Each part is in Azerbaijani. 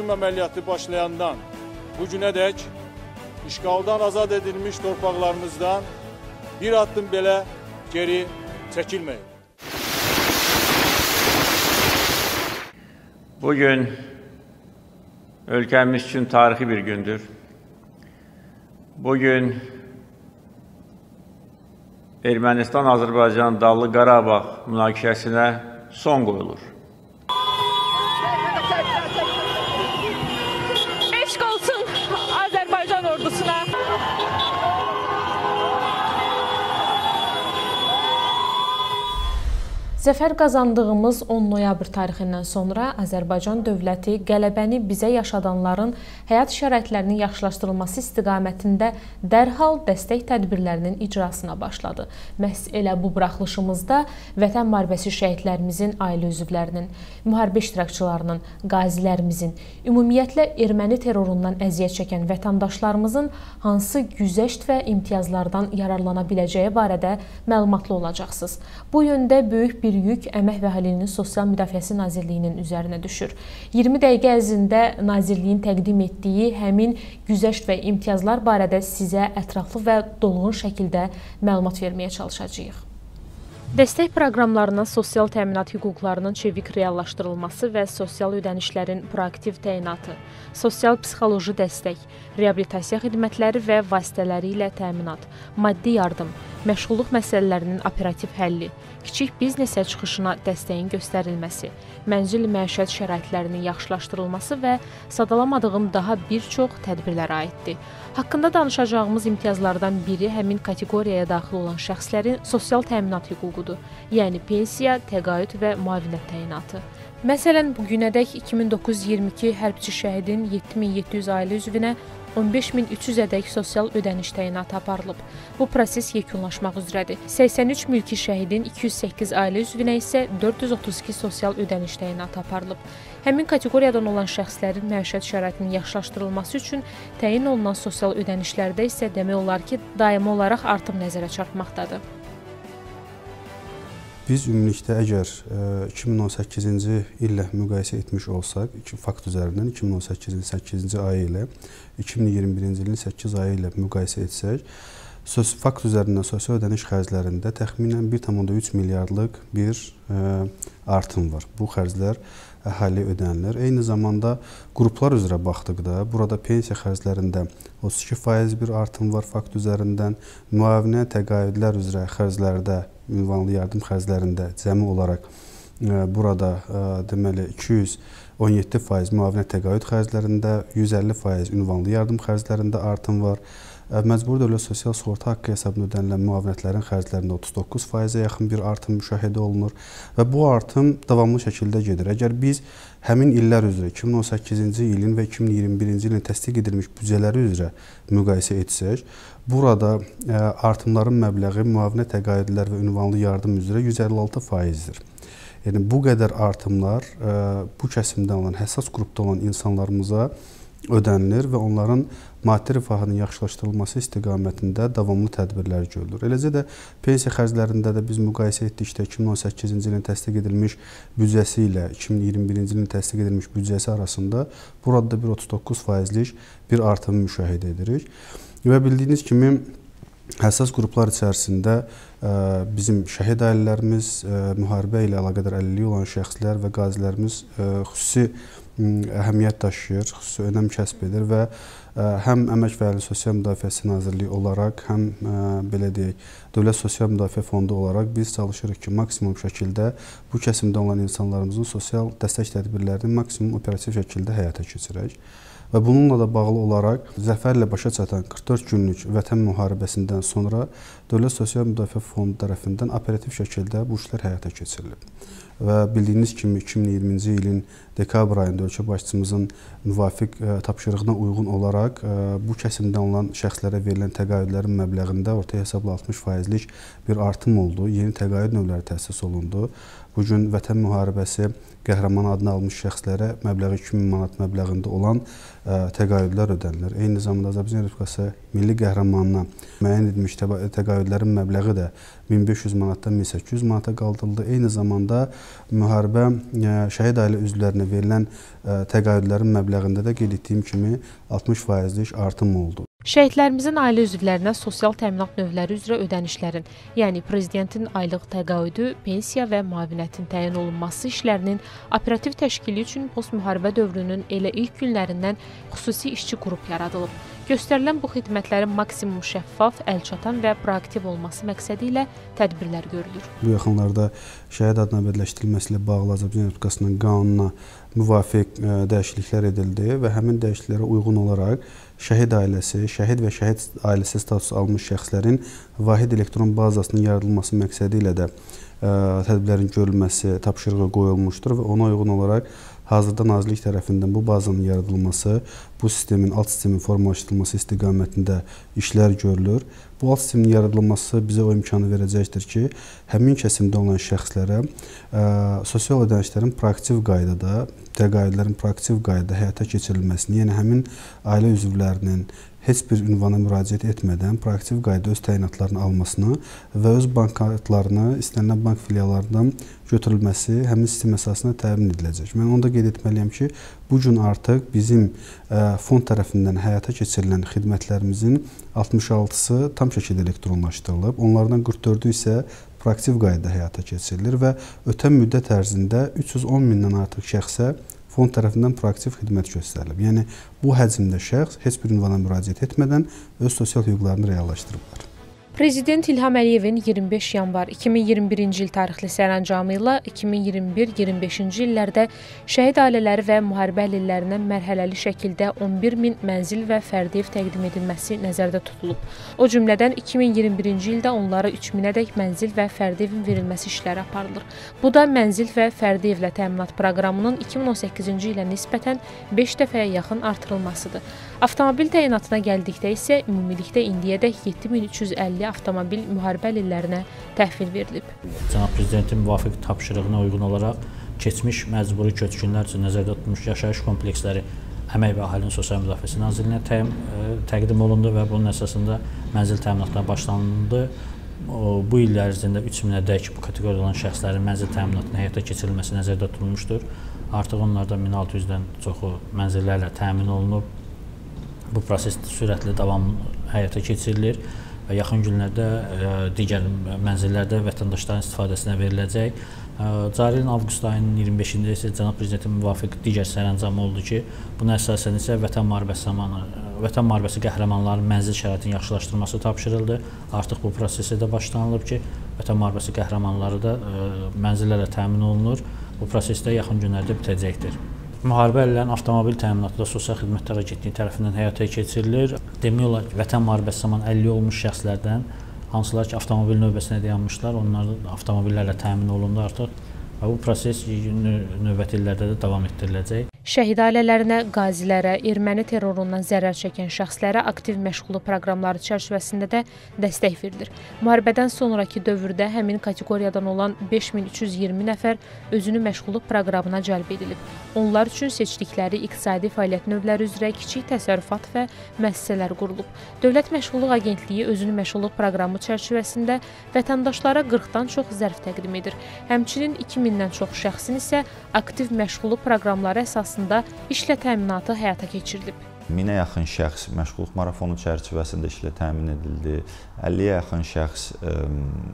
hücum əməliyyatı başlayandan bu günədək işğaldan azad edilmiş torpaqlarımızdan bir addım belə geri çəkilməyib. Bugün ölkəmiz üçün tarixi bir gündür. Bugün Ermənistan-Azərbaycan Dağlı Qarabağ münaqişəsinə son qoyulur. Zəfər qazandığımız 10 noyabr tarixindən sonra Azərbaycan dövləti qələbəni bizə yaşadanların həyat şəraitlərinin yaxşılaşdırılması istiqamətində dərhal dəstək tədbirlərinin icrasına başladı. Məhz elə bu buraxılışımızda Vətən müharibəsi şəhidlərimizin ailə üzvlərinin, müharibə iştirakçılarının, qazilərimizin, ümumiyyətlə erməni terrorundan əziyyət çəkən vətəndaşlarımızın hansı güzəşt və imtiyazlardan yararlana biləcəyi barədə məlumatlı olacaqsınız. Bu yöndə böyük bir yük Əmək və Əhalinin Sosial Müdafiəsi Nazirliyinin üzərinə düşür. 20 dəqiqə ərzində Nazirliyin təqdim etdiyi həmin güzəşt və imtiyazlar barədə sizə ətraflı və dolğun şəkildə məlumat verməyə çalışacağıq. Dəstək proqramlarına sosial təminat hüquqlarının çevik reallaşdırılması və sosial ödənişlərin proaktiv təyinatı, sosial-psixoloji dəstək, reabilitasiya xidmətləri və vasitələri ilə təminat, maddi yardım, məşğulluq məsələlərinin operativ həlli, kiçik biznesə çıxışına dəstəyin göstərilməsi, mənzil məişət şəraitlərinin yaxşılaşdırılması və sadalamadığım daha bir çox tədbirlərə aiddir. Haqqında danışacağımız imtiyazlardan biri həmin kateqoriyaya daxil olan şəxslərin sosial təminat hüququdur, yəni pensiya, təqaüd və müavinət təyinatı. Məsələn, bu günədək 2922 hərbçi şəhidin 7700 ailə üzvünə 15300-ədək sosial ödəniş təyinatı aparılıb. Bu proses yekunlaşmaq üzrədir. 83 mülki şəhidin 208 ailə üzvünə isə 432 sosial ödəniş təyinatı aparılıb. Həmin kateqoriyadan olan şəxslərin məişət şəraitinin yaxşılaşdırılması üçün təyin olunan sosial ödənişlərdə isə demək olar ki, daimi olaraq artım nəzərə çarpmaqdadır. Biz ümumilikdə əgər 2018-ci e, illə müqayisə etmiş olsaq, fakt üzərindən 2018-in 8-ci ayı ilə 2021-ci ilin 8 ayı ilə müqayisə etsək, söz fakt üzərindən sosial ödəniş xərclərində təxminən 1.3 milyardlıq bir e, artım var. Bu xərclər əhali ödənilir. Eyni zamanda qruplar üzrə baxdıqda burada pensiya xərclərində 32% bir artım var fakt üzərindən. Müavinə təqaüdlər üzrə xərclərdə, ünvanlı yardım xərclərində. Cəmi olaraq e, burada e, deməli 217% müavinə təqaüd xərclərində, 150% ünvanlı yardım xərclərində artım var məcburi dövlət sosial sığorta haqqı hesabına ödənilən müavinətlərin xərclərində 39%-ə yaxın bir artım müşahidə olunur və bu artım davamlı şəkildə gedir. Əgər biz həmin illər üzrə 2018-ci ilin və 2021-ci ilin təsdiq edilmiş büdcələri üzrə müqayisə etsək, burada artımların məbləği müavinə təqaüdlər və ünvanlı yardım üzrə 156%-dir. Yəni bu qədər artımlar bu kəsimdə olan, həssas qrupda olan insanlarımıza ödənilir və onların maddi rifahının yaxşılaşdırılması istiqamətində davamlı tədbirlər görülür. Eləcə də pensiya xərclərində də biz müqayisə etdikdə 2018-ci ilin təsdiq edilmiş büdcəsi ilə 2021-ci ilin təsdiq edilmiş büdcəsi arasında burada da bir 39%lik bir artım müşahidə edirik. Və bildiyiniz kimi həssas qruplar içərisində bizim şəhid ailələrimiz, müharibə ilə əlaqədar əlilliyi olan şəxslər və qazilərimiz xüsusi əhəmiyyət daşıyır, xüsusi önəm kəsb edir və həm Əmək və Əhalinin Sosial Müdafiəsi Nazirliyi olaraq, həm belə deyək, Dövlət Sosial Müdafiə Fondu olaraq biz çalışırıq ki, maksimum şəkildə bu kəsimdə olan insanlarımızın sosial dəstək tədbirlərini maksimum operativ şəkildə həyata keçirək. Və bununla da bağlı olaraq zəfərlə başa çatan 44 günlük vətən müharibəsindən sonra Dövlət Sosial Müdafiə Fondu tərəfindən operativ şəkildə bu işlər həyata keçirilib və bildiyiniz kimi 2020-ci ilin dekabr ayında ölkə başçımızın müvafiq e, tapşırığına uyğun olaraq e, bu kəsimdən olan şəxslərə verilən təqaüdlərin məbləğində orta hesabla 60%lik bir artım oldu. Yeni təqaüd növləri təsis olundu. Bu gün Vətən müharibəsi qəhrəman adını almış şəxslərə məbləği 2000 manat məbləğində olan e, təqaüdlər ödənilir. Eyni zamanda Azərbaycan Respublikası milli qəhrəmanına müəyyən edilmiş təqaüdlərin məbləği də 1500 manatdan 1800 manata qaldırıldı. Eyni zamanda müharibə şəhid ailə üzvlərinə verilən təqaüdlərin məbləğində də qeyd etdiyim kimi 60%lik artım oldu. Şəhidlərimizin ailə üzvlərinə sosial təminat növləri üzrə ödənişlərin, yəni prezidentin aylıq təqaüdü, pensiya və müavinətin təyin olunması işlərinin operativ təşkili üçün postmüharibə dövrünün elə ilk günlərindən xüsusi işçi qrup yaradılıb. Göstərilən bu xidmətlərin maksimum şəffaf, əlçatan və proaktiv olması məqsədi ilə tədbirlər görülür. Bu yaxınlarda şəhid adına bədləşdirilməsi ilə bağlı Azərbaycan Respublikasının qanununa müvafiq e, dəyişikliklər edildi və həmin dəyişikliklərə uyğun olaraq şəhid ailəsi, şəhid və şəhid ailəsi statusu almış şəxslərin vahid elektron bazasının yaradılması məqsədi ilə də ə, e, tədbirlərin görülməsi tapşırığı qoyulmuşdur və ona uyğun olaraq Hazırda Nazirlik tərəfindən bu bazanın yaradılması, bu sistemin alt sistemin formalaşdırılması istiqamətində işlər görülür. Bu alt sistemin yaradılması bizə o imkanı verəcəkdir ki, həmin kəsimdə olan şəxslərə ə, sosial ödənişlərin proaktiv qaydada, təqaüdlərin proaktiv qaydada həyata keçirilməsini, yəni həmin ailə üzvlərinin heç bir ünvana müraciət etmədən proaktiv qaydada öz təyinatlarını almasını və öz bank kartlarını istənilən bank filiallarından götürülməsi həmin sistem əsasında təmin ediləcək. Mən onu da qeyd etməliyəm ki, bu gün artıq bizim fond tərəfindən həyata keçirilən xidmətlərimizin 66-sı tam şəkildə elektronlaşdırılıb. Onlardan 44-ü isə proaktiv qaydada həyata keçirilir və ötən müddət ərzində 310 mindən artıq şəxsə fond tərəfindən proaktiv xidmət göstərilib. Yəni bu həcmdə şəxs heç bir ünvana müraciət etmədən öz sosial hüquqlarını reallaşdırıblar. Prezident İlham Əliyevin 25 yanvar 2021-ci il tarixli sərəncamı ilə 2021-25-ci illərdə şəhid ailələri və müharibə əlillərinə mərhələli şəkildə 11 min mənzil və fərdi ev təqdim edilməsi nəzərdə tutulub. O cümlədən 2021-ci ildə onlara 3 minədək mənzil və fərdi evin verilməsi işləri aparılır. Bu da mənzil və fərdi evlə təminat proqramının 2018-ci ilə nisbətən 5 dəfəyə yaxın artırılmasıdır. Avtomobil təyinatına gəldikdə isə ümumilikdə indiyədək 7350 avtomobil müharibə əlillərinə təhvil verilib. Cənab Prezidentin müvafiq tapşırığına uyğun olaraq keçmiş məcburi köçkünlər üçün nəzərdə tutulmuş yaşayış kompleksləri Əmək və Əhalinin Sosial Müdafiəsi Nazirliyinə tə təqdim olundu və bunun əsasında mənzil təminatına başlanıldı. Bu il ərzində 3000-ədək bu kateqoriyada olan şəxslərin mənzil təminatının həyata keçirilməsi nəzərdə tutulmuşdur. Artıq onlardan 1600-dən çoxu mənzillərlə təmin olunub. Bu proses sürətli davam həyata keçirilir və yaxın günlərdə e, digər mənzillərdə vətəndaşların istifadəsinə veriləcək. E, cari ilin avqust ayının 25-də isə cənab prezidentin müvafiq digər sərəncam oldu ki, buna əsasən isə Vətən müharibəsi zamanı Vətən müharibəsi qəhrəmanlarının mənzil şəraitinin yaxşılaşdırılması tapşırıldı. Artıq bu prosesə də başlanılıb ki, Vətən müharibəsi qəhrəmanları da ə, e, mənzillərlə təmin olunur. Bu proses də yaxın günlərdə bitəcəkdir. Müharibə əlillərin avtomobil təminatı da Sosial Xidmətlər Agentliyi tərəfindən həyata keçirilir. Demək olar ki, Vətən müharibəsi zamanı əlilliyi olmuş şəxslərdən hansılar ki, avtomobil növbəsində dayanmışlar, onlar avtomobillərlə təmin olundu artıq və bu proses növbəti illərdə də davam etdiriləcək. Şəhid ailələrinə, qazilərə, erməni terrorundan zərər çəkən şəxslərə aktiv məşğulluq proqramları çərçivəsində də dəstək verilir. Müharibədən sonrakı dövrdə həmin kateqoriyadan olan 5320 nəfər özünü məşğulluq proqramına cəlb edilib. Onlar üçün seçdikləri iqtisadi fəaliyyət növləri üzrə kiçik təsərrüfat və müəssisələr qurulub. Dövlət Məşğulluq Agentliyi özünü məşğulluq proqramı çərçivəsində vətəndaşlara 40-dan çox zərf təqdim edir. Həmçinin 2000-dən çox şəxsin isə aktiv məşğulluq proqramları əsasında işlə təminatı həyata keçirilib. Minə yaxın şəxs məşğulluq marafonu çərçivəsində işlə təmin edildi. 50-yə yaxın şəxs ə,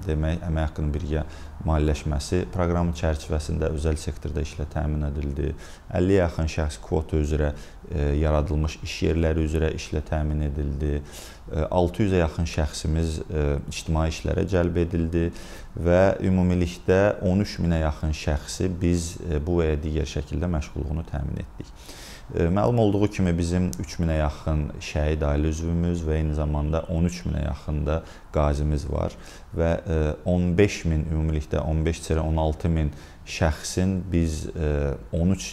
demək əmək haqqının birgə maliyyələşməsi proqramı çərçivəsində özəl sektorda işlə təmin edildi. 50-yə yaxın şəxs kvota üzrə ə, yaradılmış iş yerləri üzrə işlə təmin edildi. 600-ə yaxın şəxsimiz ə, ictimai işlərə cəlb edildi və ümumilikdə 13 minə yaxın şəxsi biz bu və digər şəkildə məşğulluğunu təmin etdik. Məlum olduğu kimi bizim 3000-ə yaxın şəhid ailə üzvümüz və eyni zamanda 13 minə yaxın da qazimiz var və 15 min ümumilikdə 15-16 min şəxsin biz 13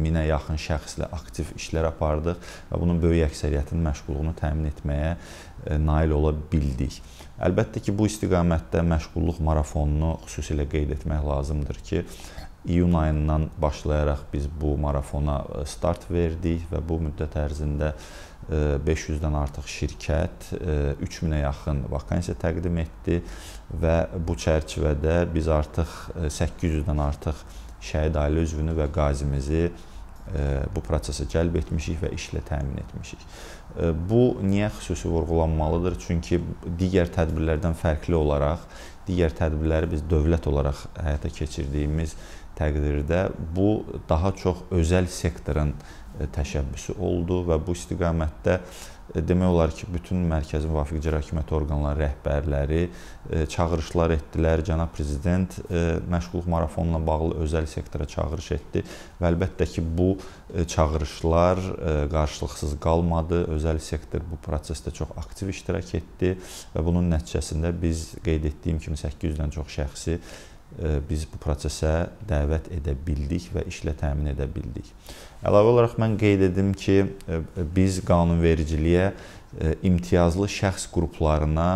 minə yaxın şəxslə aktiv işlər apardıq və bunun böyük əksəriyyətinin məşğulluğunu təmin etməyə nail ola bildik. Əlbəttə ki, bu istiqamətdə məşğulluq marafonunu xüsusilə qeyd etmək lazımdır ki, iyun ayından başlayaraq biz bu marafona start verdik və bu müddət ərzində 500-dən artıq şirkət 3000-ə yaxın vakansiya təqdim etdi və bu çərçivədə biz artıq 800-dən artıq şəhid ailə üzvünü və qazimizi bu prosesə cəlb etmişik və işlə təmin etmişik. Bu niyə xüsusi vurğulanmalıdır? Çünki digər tədbirlərdən fərqli olaraq digər tədbirləri biz dövlət olaraq həyata keçirdiyimiz təqdirdə bu daha çox özəl sektorun təşəbbüsü oldu və bu istiqamətdə e, demək olar ki, bütün mərkəzin müvafiq icra hakimiyyəti orqanları rəhbərləri e, çağırışlar etdilər. Cənab prezident e, məşğulluq marafonla bağlı özəl sektora çağırış etdi və əlbəttə ki, bu çağırışlar qarşılıqsız qalmadı. Özəl sektor bu prosesdə çox aktiv iştirak etdi və bunun nəticəsində biz qeyd etdiyim kimi 800-dən çox şəxsi biz bu prosesə dəvət edə bildik və işlə təmin edə bildik. Əlavə olaraq mən qeyd edim ki, biz qanunvericiliyə imtiyazlı şəxs qruplarına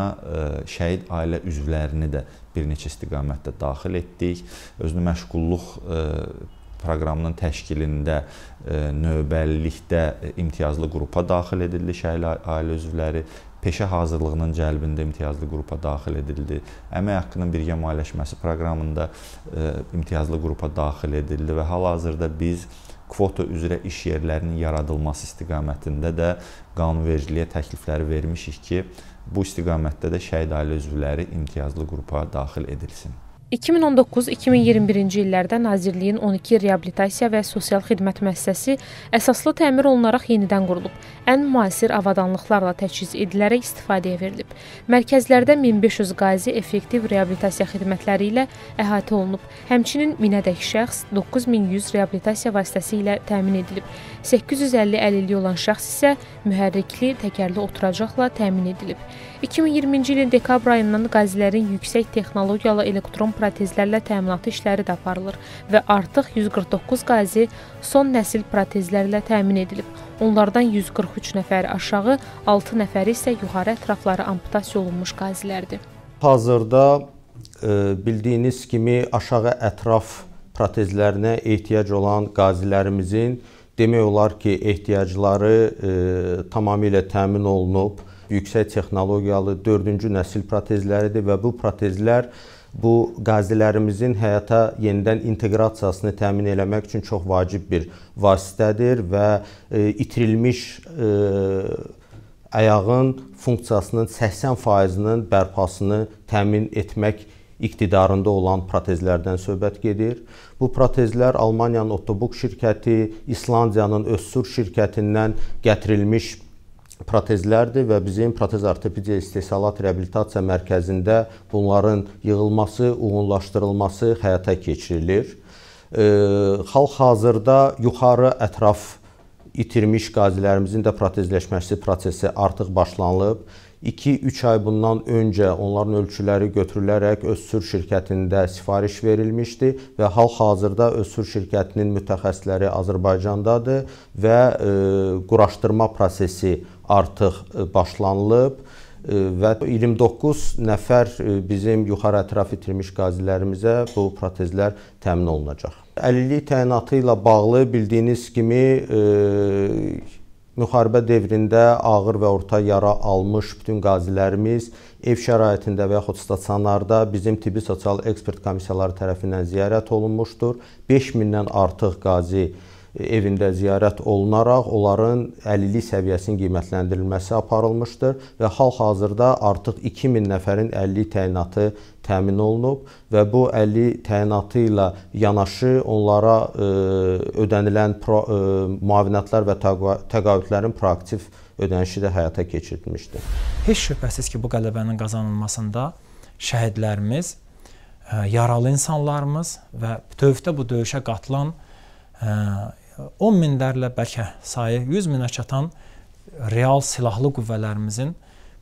şəhid ailə üzvlərini də bir neçə istiqamətdə daxil etdik. Özünü məşğulluq proqramının təşkilində növbəlilikdə imtiyazlı qrupa daxil edildi şəhid ailə üzvləri peşə hazırlığının cəlbində imtiyazlı qrupa daxil edildi. Əmək haqqının birgə maliyyələşməsi proqramında ə, imtiyazlı qrupa daxil edildi və hal-hazırda biz kvota üzrə iş yerlərinin yaradılması istiqamətində də qanunvericiliyə təklifləri vermişik ki, bu istiqamətdə də şəhid ailə üzvləri imtiyazlı qrupa daxil edilsin. 2019-2021-ci illərdə Nazirliyin 12 reabilitasiya və sosial xidmət müəssisəsi əsaslı təmir olunaraq yenidən qurulub. Ən müasir avadanlıqlarla təchiz edilərək istifadəyə verilib. Mərkəzlərdə 1500 qazi effektiv reabilitasiya xidmətləri ilə əhatə olunub. Həmçinin minədək şəxs 9100 reabilitasiya vasitəsi ilə təmin edilib. 850 əlilliyi olan şəxs isə mühərrikli, təkərli oturacaqla təmin edilib. 2020-ci ilin dekabr ayından qazilərin yüksək texnologiyalı elektron protezlərlə təminatı işləri də aparılır və artıq 149 qazi son nəsil protezlərlə təmin edilib. Onlardan 143 nəfəri aşağı, 6 nəfəri isə yuxarı ətrafları amputasiya olunmuş qazilərdir. Hazırda e, bildiyiniz kimi aşağı ətraf protezlərinə ehtiyac olan qazilərimizin demək olar ki, ehtiyacları e, tamamilə təmin olunub. Yüksək texnologiyalı 4-cü nəsil protezləridir və bu protezlər bu qazilərimizin həyata yenidən inteqrasiyasını təmin eləmək üçün çox vacib bir vasitədir və e, itirilmiş e, ayağın funksiyasının 80%-nin bərpasını təmin etmək iqtidarında olan protezlərdən söhbət gedir. Bu protezlər Almaniyanın Ottobock şirkəti, İslandiyanın Össur şirkətindən gətirilmiş protezlərdir və bizim protez ortopediya istehsalat reabilitasiya mərkəzində bunların yığılması, uyğunlaşdırılması həyata keçirilir. Hal-hazırda yuxarı ətraf itirmiş qazilərimizin də protezləşməsi prosesi artıq başlanılıb. 2-3 ay bundan öncə onların ölçüləri götürülərək Özsür şirkətində sifariş verilmişdi və hal-hazırda Özsür şirkətinin mütəxəssisləri Azərbaycandadır və e, quraşdırma prosesi artıq e, başlanılıb e, və 29 nəfər bizim yuxarı ətraf itirmiş qazilərimizə bu protezlər təmin olunacaq. Əlillik təyinatı ilə bağlı bildiyiniz kimi müharibə dövründə ağır və orta yara almış bütün qazilərimiz ev şəraitində və yaxud stasionarda bizim tibbi sosial ekspert komissiyaları tərəfindən ziyarət olunmuşdur. 5000-dən artıq qazi evində ziyarət olunaraq onların əlillik səviyyəsinin qiymətləndirilməsi aparılmışdır və hal-hazırda artıq 2000 nəfərin əlillik təyinatı təmin olunub və bu əlillik təyinatı ilə yanaşı onlara e, ödənilən pro, e, müavinətlər və təqaüdlərin proaktiv ödənişi də həyata keçirilmişdir. Heç şübhəsiz ki, bu qələbənin qazanılmasında şəhidlərimiz, e, yaralı insanlarımız və bütövlükdə bu döyüşə qatılan 10 minlərlə bəlkə sayı 100 minə çatan real silahlı qüvvələrimizin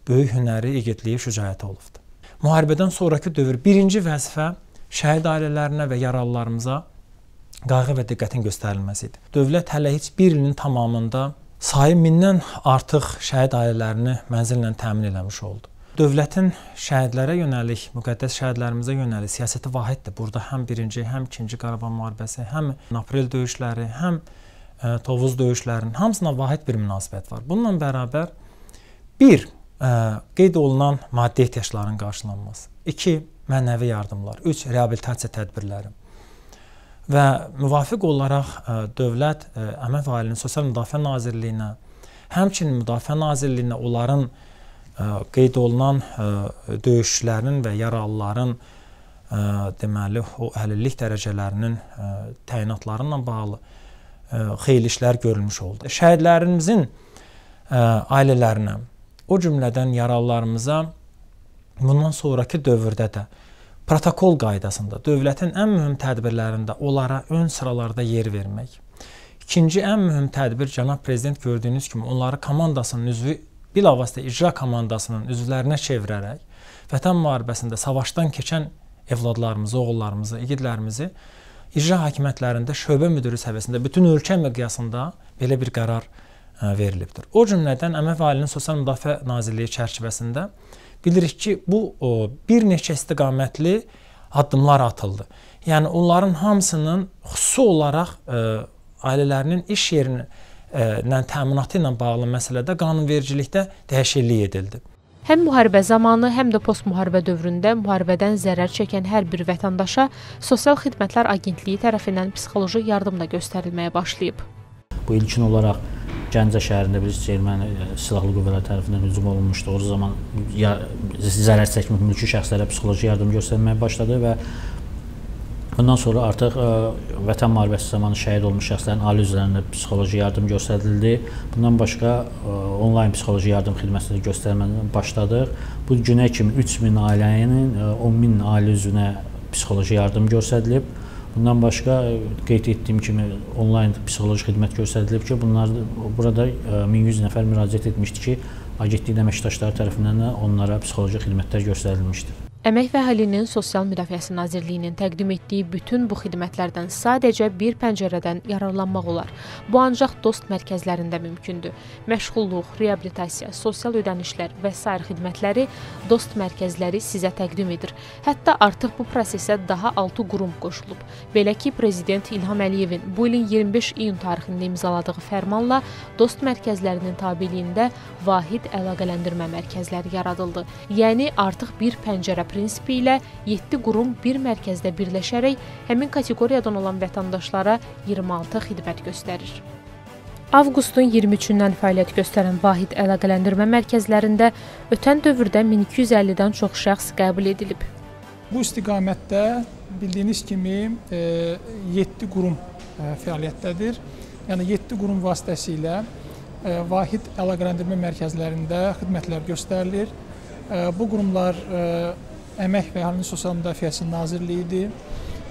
böyük hünəri, igidliyi, şücaəti olubdur. Müharibədən sonrakı dövr birinci vəzifə şəhid ailələrinə və yaralılarımıza qayğı və diqqətin göstərilməsi idi. Dövlət hələ heç bir ilin tamamında sayı mindən artıq şəhid ailələrini mənzillə təmin eləmiş oldu. Dövlətin şəhidlərə yönəlik, müqəddəs şəhidlərimizə yönəlik siyasəti vahiddir. Burada həm 1-ci, həm 2-ci Qarabağ müharibəsi, həm aprel döyüşləri, həm ə, Tovuz döyüşlərinin hamısına vahid bir münasibət var. Bununla bərabər 1 ə, qeyd olunan maddi ehtiyacların qarşılanması, 2 mənəvi yardımlar, 3 reabilitasiya tədbirləri və müvafiq olaraq ə, dövlət ə, Əmək və Ailənin Sosial Müdafiə Nazirliyinə, həmçinin Müdafiə Nazirliyinə onların qeyd olunan döyüşlərin və yaralıların deməli o əlillik dərəcələrinin təyinatları ilə bağlı xeyli işlər görülmüş oldu. Şəhidlərimizin ailələrinə, o cümlədən yaralılarımıza bundan sonrakı dövrdə də protokol qaydasında dövlətin ən mühüm tədbirlərində onlara ön sıralarda yer vermək. İkinci ən mühüm tədbir cənab prezident gördüyünüz kimi onları komandasının üzvü bilavasitə icra komandasının üzvlərinə çevirərək Vətən müharibəsində savaşdan keçən evladlarımızı, oğullarımızı, igidlərimizi icra hakimiyyətlərində şöbə müdiri səviyyəsində bütün ölkə miqyasında belə bir qərar ə, verilibdir. O cümlədən Əmək və Ailənin Sosial Müdafiə Nazirliyi çərçivəsində bilirik ki, bu o, bir neçə istiqamətli addımlar atıldı. Yəni onların hamısının xüsusi olaraq ə, ailələrinin iş yerini ilə təminatı ilə bağlı məsələdə qanunvericilikdə dəyişiklik edildi. Həm müharibə zamanı, həm də postmüharibə dövründə müharibədən zərər çəkən hər bir vətəndaşa Sosial Xidmətlər Agentliyi tərəfindən psixoloji yardım da göstərilməyə başlayıb. Bu ilkin olaraq Gəncə şəhərində bir erməni silahlı qüvvələr tərəfindən hücum olunmuşdu. O zaman ya, zərər çəkmiş mülki şəxslərə psixoloji yardım göstərməyə başladı və Bundan sonra artıq ə, e, Vətən müharibəsi zamanı şəhid olmuş şəxslərin ali üzvlərinə psixoloji yardım göstərildi. Bundan başqa ə, e, onlayn psixoloji yardım xidmətini göstərməyə başladıq. Bu günə kimi 3000 ailənin 10000 e, ailə üzvünə psixoloji yardım göstərilib. Bundan başqa qeyd etdiyim kimi onlayn psixoloji xidmət göstərilib ki, bunlar burada 1100 nəfər müraciət etmişdi ki, agentliyin əməkdaşları tərəfindən onlara psixoloji xidmətlər göstərilmişdir. Əmək və Əhalinin Sosial Müdafiəsi Nazirliyinin təqdim etdiyi bütün bu xidmətlərdən sadəcə bir pəncərədən yararlanmaq olar. Bu ancaq dost mərkəzlərində mümkündür. Məşğulluq, reabilitasiya, sosial ödənişlər və sair xidmətləri dost mərkəzləri sizə təqdim edir. Hətta artıq bu prosesə daha 6 qurum qoşulub. Belə ki, prezident İlham Əliyevin bu ilin 25 iyun tarixində imzaladığı fərmanla dost mərkəzlərinin tabeliyində vahid əlaqələndirmə mərkəzləri yaradıldı. Yəni artıq bir pəncərə prinsipi ilə 7 qurum bir mərkəzdə birləşərək həmin kateqoriyadan olan vətəndaşlara 26 xidmət göstərir. Avqustun 23-dən fəaliyyət göstərən vahid əlaqələndirmə mərkəzlərində ötən dövrdə 1250-dən çox şəxs qəbul edilib. Bu istiqamətdə bildiyiniz kimi 7 qurum fəaliyyətdədir. Yəni 7 qurum vasitəsilə vahid əlaqələndirmə mərkəzlərində xidmətlər göstərilir. Bu qurumlar Əmək və Əhalinin Sosial Müdafiəsi Nazirliyidir,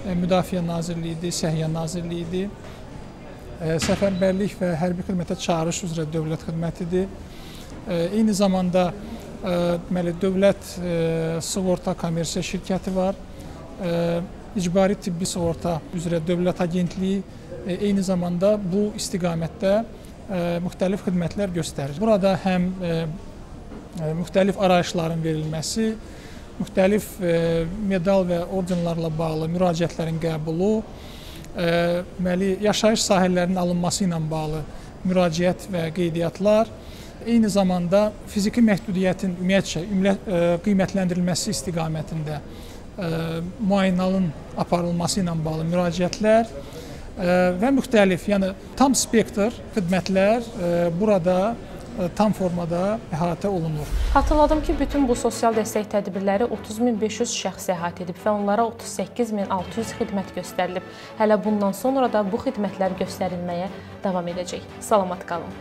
e, Müdafiə Nazirliyidir, Səhiyyə Nazirliyidir, e, Səfərbərlik və Hərbi Xidmətə Çağırış üzrə dövlət xidmətidir. E, eyni zamanda deməli dövlət sığorta kommersiya şirkəti var. İcbari tibbi sığorta üzrə dövlət agentliyi eyni zamanda bu istiqamətdə müxtəlif xidmətlər göstərir. Burada həm müxtəlif arayışların verilməsi, müxtəlif e, medal və ordenlarla bağlı müraciətlərin qəbulu, e, deməli yaşayış sahələrinin alınması ilə bağlı müraciət və qeydiyyatlar, eyni zamanda fiziki məhdudiyyətin ümumiyyətcə e, qiymətləndirilməsi istiqamətində müayinalın aparılması ilə bağlı müraciətlər və müxtəlif, yəni tam spektr xidmətlər burada tam formada əhatə olunur. Xatırladım ki, bütün bu sosial dəstək tədbirləri 30500 şəxs əhatə edib və onlara 38600 xidmət göstərilib. Hələ bundan sonra da bu xidmətlər göstərilməyə davam edəcək. Salamat qalın.